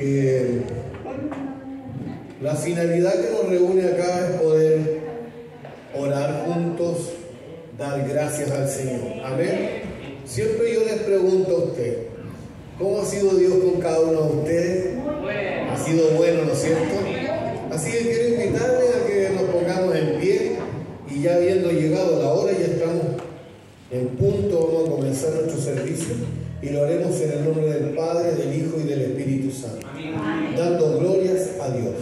que la finalidad que nos reúne acá es poder orar juntos, dar gracias al Señor. Amén. Siempre yo les pregunto a usted, ¿cómo ha sido Dios con cada uno de ustedes? Ha sido bueno, ¿no es cierto? Así que quiero invitarles a que nos pongamos en pie y ya habiendo llegado la hora, ya estamos en punto, vamos a comenzar nuestro servicio y lo haremos en el nombre del Padre, del Hijo y del Espíritu Santo, dando glorias a Dios.